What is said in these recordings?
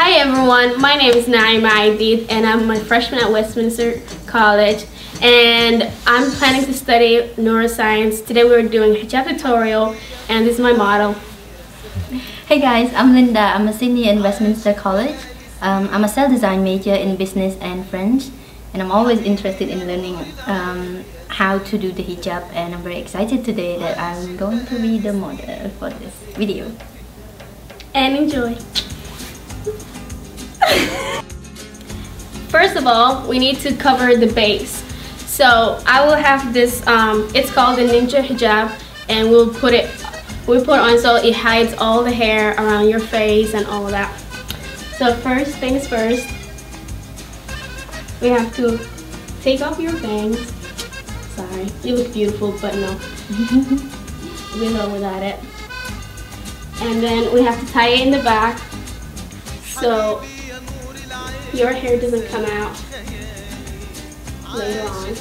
Hi everyone, my name is Naima Caydiid and I'm a freshman at Westminster College and I'm planning to study neuroscience. Today we're doing hijab tutorial and this is my model. Hey guys, I'm Linda. I'm a senior in Westminster College. Um, I'm a cell design major in business and French and I'm always interested in learning um, how to do the hijab and I'm very excited today that I'm going to be the model for this video. And enjoy! First of all, we need to cover the base. So I will have this, um, it's called the Ninja Hijab and we'll put it we put on so it hides all the hair around your face and all of that. So first things first, we have to take off your bangs. Sorry, you look beautiful, but no. we know without it. And then we have to tie it in the back so your hair doesn't come out later on.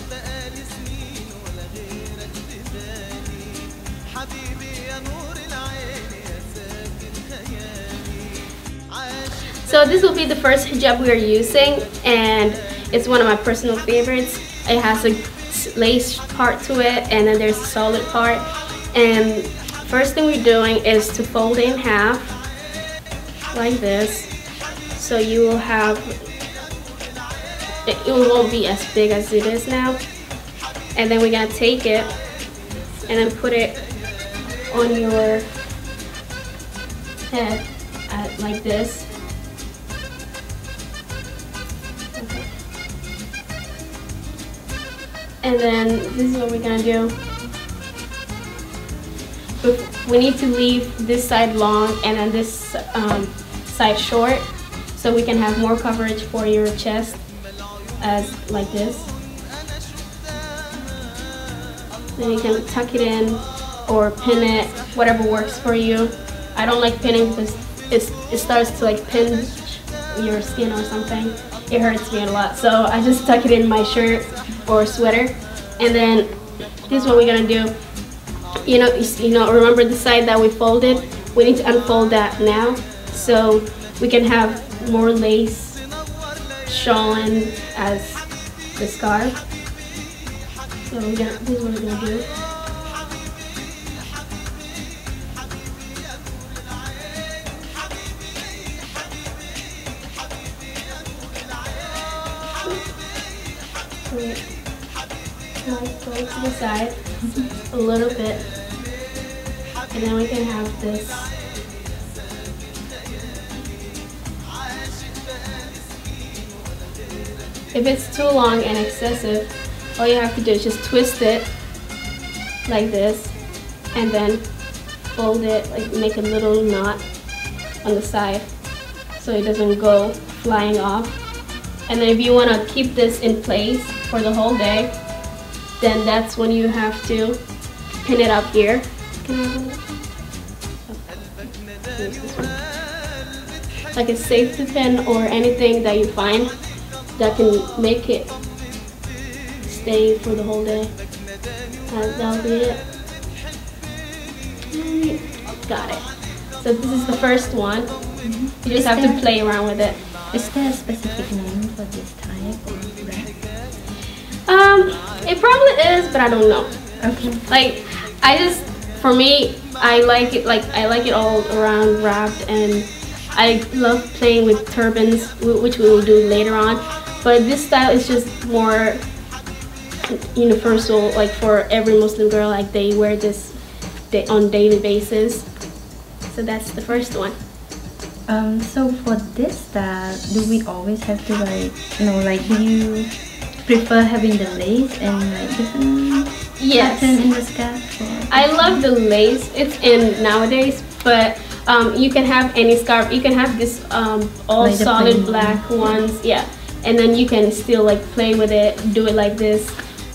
So this will be the first hijab we are using and it's one of my personal favorites. It has a lace part to it and then there's a solid part. And first thing we're doing is to fold it in half like this. So you will have, it, it won't be as big as it is now. And then we're gonna take it and then put it on your head at, like this. Okay. And then this is what we're gonna do. We need to leave this side long and then this um, side short so we can have more coverage for your chest as like this. Then you can tuck it in or pin it, whatever works for you. I don't like pinning because it, it starts to like pinch your skin or something. It hurts me a lot. So I just tuck it in my shirt or sweater. And then this is what we're gonna do. You know, you know, remember the side that we folded? We need to unfold that now so we can have more lace showing as the scarf. So gonna, this is what we're gonna do. might go to the side a little bit and then we can have this if it's too long and excessive all you have to do is just twist it like this and then fold it like make a little knot on the side so it doesn't go flying off and then if you want to keep this in place for the whole day then that's when you have to pin it up here. Like a safety pin or anything that you find that can make it stay for the whole day. That, that'll be it. Got it. So this is the first one. Mm -hmm. You just is have to play around with it. Is there a specific name for this type of? Um, it probably is, but I don't know. Okay. Like, I just, for me, I like it, like, I like it all around wrapped, and I love playing with turbans, which we will do later on. But this style is just more universal, like, for every Muslim girl, like, they wear this on daily basis. So that's the first one. Um, so for this style, do we always have to like, you know, like do you prefer having the lace and like different yes. pattern in the scarf? I love the lace. It's in nowadays, but um, you can have any scarf. You can have this um, all Like solid plain black ones, yeah. And then you can still like play with it, do it like this.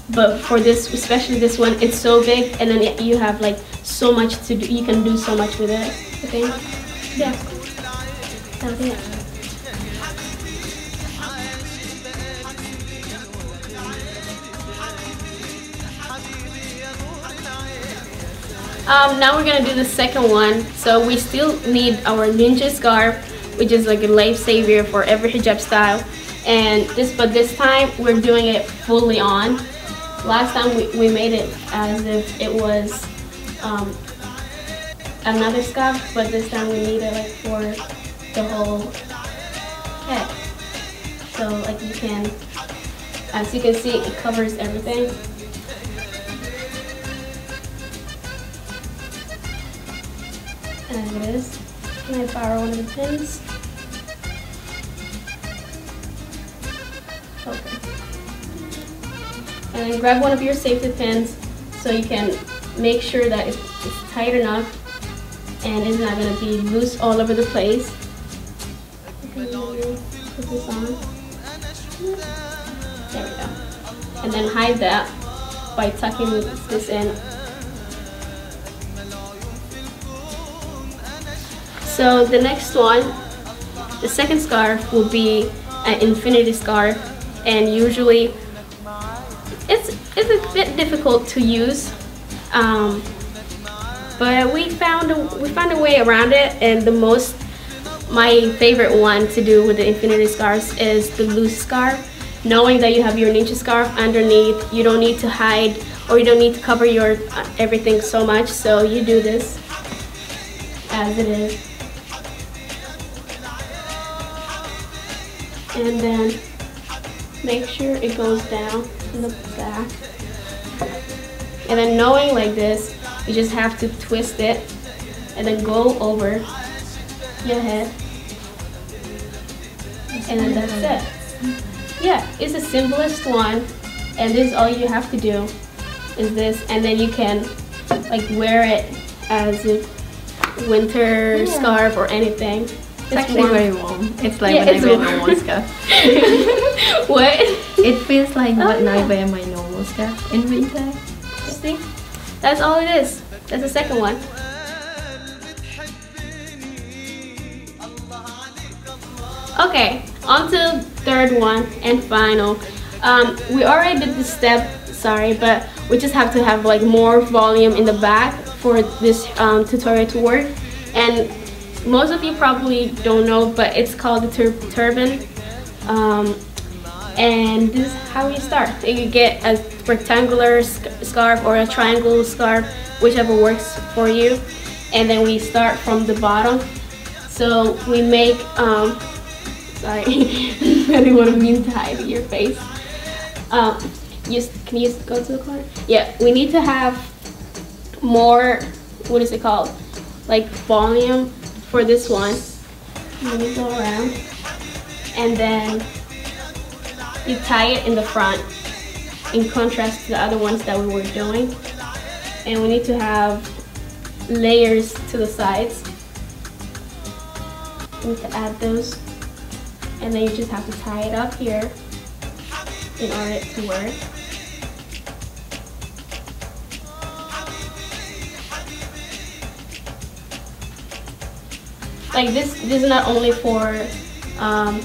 But for this, especially this one, it's so big, and then you have like so much to do. You can do so much with it. Think, yeah. Um, now we're gonna do the second one. So we still need our ninja scarf, which is like a lifesaver for every hijab style. And this, but this time we're doing it fully on. Last time we, we made it as if it was um, another scarf, but this time we need it like for the whole head. So like you can, as you can see, it covers everything. And it is. Can I borrow one of the pins? And then grab one of your safety pins so you can make sure that it's, it's tight enough and it's not going to be loose all over the place. Put this on. There we go. And then hide that by tucking this in. So the next one, the second scarf will be an infinity scarf and usually it's, it's a bit difficult to use um, but we found a, we found a way around it and the most my favorite one to do with the infinity scarves is the loose scarf knowing that you have your ninja scarf underneath you don't need to hide or you don't need to cover your uh, everything so much so you do this as it is. And then make sure it goes down in the back and then knowing like this you just have to twist it and then go over your head. And then that's it. Yeah, it's the simplest one. And this is all you have to do is this. And then you can like wear it as a winter yeah. scarf or anything. It's, actually warm. very warm. It's like yeah, when it's I wear warm. normal scarf. what? It feels like oh, when yeah. I wear my normal scarf in winter. See? That's all it is. That's the second one. Okay, on to third one and final. Um, we already did the step, sorry, but we just have to have like more volume in the back for this um, tutorial to work. And most of you probably don't know, but it's called the tur turban. Um, and this is how you start. You get a rectangular sc scarf or a triangle scarf, whichever works for you. And then we start from the bottom. So we make, um, sorry, I didn't want to mean to hide your face. Um, you, can you go to the corner? Yeah, we need to have more, what is it called? Like volume for this one. Let me go around. And then you tie it in the front in contrast to the other ones that we were doing. And we need to have layers to the sides. We need to add those. And then you just have to tie it up here in order to work. Like this, this is not only for um,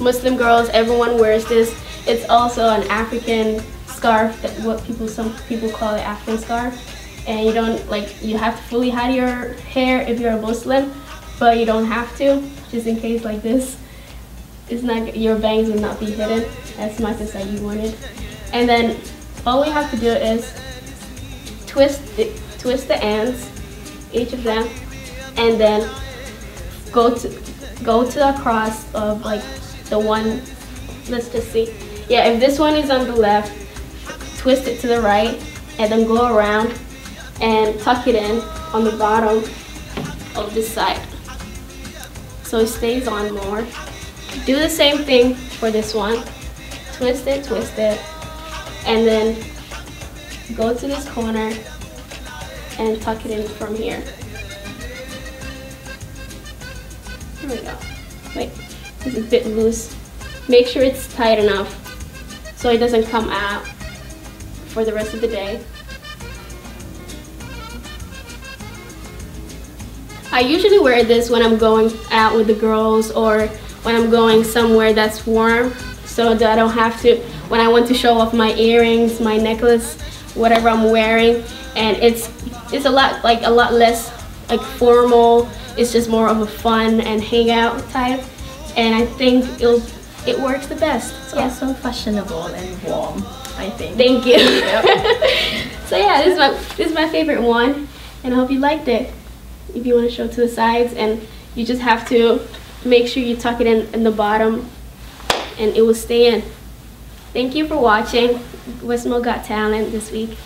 Muslim girls, everyone wears this. It's also an African scarf, that what people some people call it African scarf. And you don't like you have to fully hide your hair if you're a Muslim, but you don't have to, just in case like this. It's not your bangs will not be hidden as much as like you wanted. And then all we have to do is twist it, twist the ends, each of them, and then go to go to the cross of like the one, let's just see. Yeah, if this one is on the left, twist it to the right, and then go around and tuck it in on the bottom of this side. So it stays on more. Do the same thing for this one. Twist it, twist it, and then go to this corner and tuck it in from here. Here we go. Wait is a bit loose. Make sure it's tight enough so it doesn't come out for the rest of the day. I usually wear this when I'm going out with the girls or when I'm going somewhere that's warm so that I don't have to, when I want to show off my earrings, my necklace, whatever I'm wearing and it's it's a lot like a lot less like formal. It's just more of a fun and hangout type. And I think it'll it works the best. It's yeah. also fashionable and warm, I think. Thank you. so yeah, this is my this is my favorite one, and I hope you liked it. If you want to show it to the sides, and you just have to make sure you tuck it in in the bottom, and it will stay in. Thank you for watching Westmo's Got Talent this week.